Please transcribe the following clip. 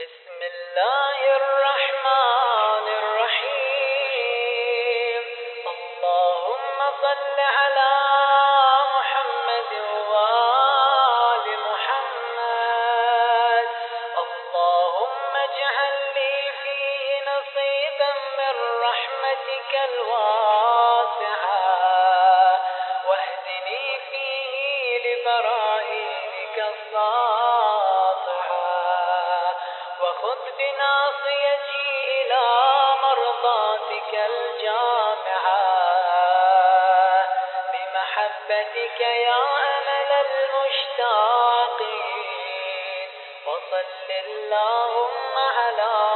بسم الله الرحمن الرحيم. اللهم صل على محمد وآل محمد. اللهم اجعل لي فيه نصيبا من رحمتك الواسعة. واهدني فيه لبرائنك الساطعة وخذ بناصيتي إلى مرضاتك الجامعة. بمحبتك يا أمل المشتاقين. وصل اللهم على